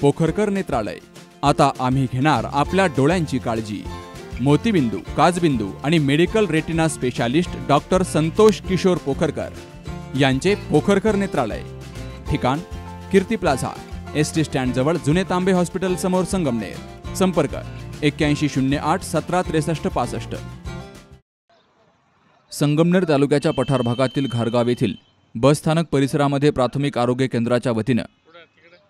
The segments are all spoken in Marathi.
पोखरकर नेत्रालय. आता आम्ही घेणार आपल्या डोळ्यांची काळजी. मोतीबिंदू काजबिंदू आणि medical retina specialist doctor Santosh Kishor Pokharkar यांचे पोखरकर नेत्रालय. ठिकाण कीर्ती प्लाझा एस टी स्टँडजवळ जुने तांबे हॉस्पिटल समोर संगमनेर. संपर्क एक्क्याऐंशी शून्य आठ सतरा त्रेसष्ट पासष्ट. संगमनेर तालुक्याच्या पठार भागातील घारगाव येथील बसस्थानक परिसरामध्ये प्राथमिक आरोग्य केंद्राच्या वतीनं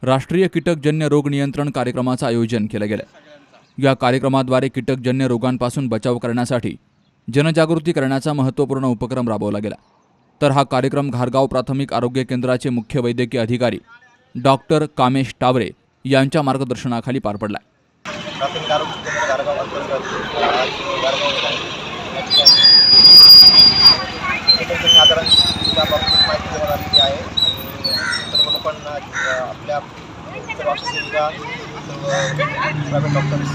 राष्ट्रीय कीटकजन्य रोग नियंत्रण कार्यक्रमाचं आयोजन केलं गेलं. या कार्यक्रमाद्वारे कीटकजन्य रोगांपासून बचाव करण्यासाठी जनजागृती करण्याचा महत्त्वपूर्ण उपक्रम राबवला गेला. तर हा कार्यक्रम घारगाव प्राथमिक आरोग्य केंद्राचे मुख्य वैद्यकीय अधिकारी डॉक्टर कामेश टावरे यांच्या मार्गदर्शनाखाली पार पडला. आहे. आपल्या सर्व सेविका सर्व प्रायव्हेट डॉक्टर्स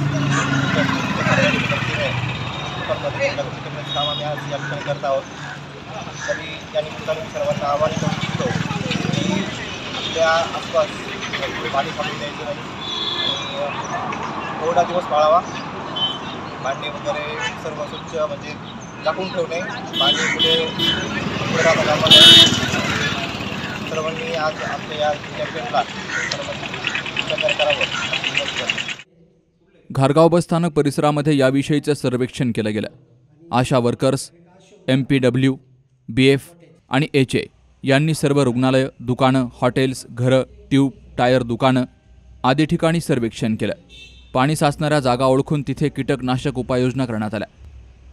लोकांमध्ये करण्याचं काम आम्ही आज या ठिकाणी करत आहोत. तरी या निमित्ताने मी सर्वांना आवाहन करू इच्छितो की आपल्या आसपास पाणी थांबून द्यायचं नाही कोरडा दिवस पाळावा. भांडे वगैरे सर्व स्वच्छ म्हणजे झाकून ठेवणे. भांडे कुठे सर्वांनी आज आपल्या या कॅम्पेनला सर्वांनी करावं. घारगाव बसस्थानक परिसरामध्ये याविषयीचं सर्वेक्षण केलं गेलं. Asha workers M P W B F आणि एच ए यांनी सर्व रुग्णालयं दुकानं हॉटेल्स घरं ट्यूब टायर दुकानं आदी ठिकाणी सर्वेक्षण केलं. पाणी साचणाऱ्या जागा ओळखून तिथे कीटकनाशक उपाययोजना करण्यात आल्या.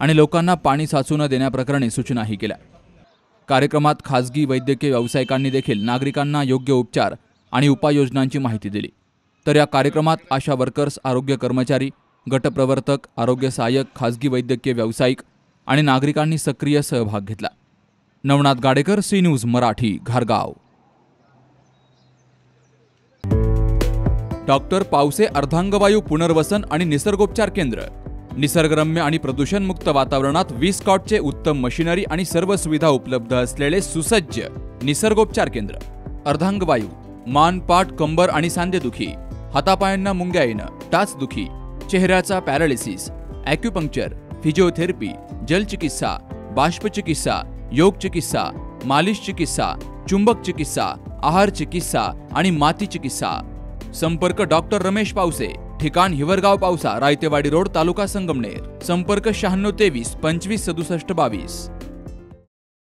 आणि लोकांना पाणी साचू न देण्याप्रकरणी सूचनाही केल्या. कार्यक्रमात खासगी वैद्यकीय व्यावसायिकांनी देखील नागरिकांना योग्य उपचार आणि उपाययोजनांची माहिती दिली. तर या कार्यक्रमात आशा वर्कर्स आरोग्य कर्मचारी गटप्रवर्तक आरोग्य सहाय्यक खासगी वैद्यकीय व्यावसायिक आणि नागरिकांनी सक्रिय सहभाग घेतला. नवनाथ गाडेकर सी न्यूज मराठी घारगाव. डॉक्टर पावसे अर्धांगवायू पुनर्वसन आणि निसर्गोपचार केंद्र. निसर्गरम्य आणि प्रदूषणमुक्त वातावरणात विस्कॉटचे उत्तम मशिनरी आणि सर्व सुविधा उपलब्ध असलेले सुसज्ज निसर्गोपचार केंद्र. अर्धांगवायू मान पाठ कंबर आणि सांधेदुखी हातापायांना मुंग्या येणं टाचदुखी चेहऱ्याचा पॅरालिसिस ॲक्युपंक्चर फिजिओथेरपी जलचिकित्सा बाष्पचिकित्सा योग चिकित्सा मालिश चिकित्सा चुंबक चिकित्सा आहार चिकित्सा आणि माती चिकित्सा. संपर्क डॉक्टर रमेश पावसे. ठिकाण हिवरगाव पावसा रायतेवाडी रोड तालुका संगमनेर. संपर्क शहाण्णव तेवीस पंचवीस सदुसष्ट बावीस.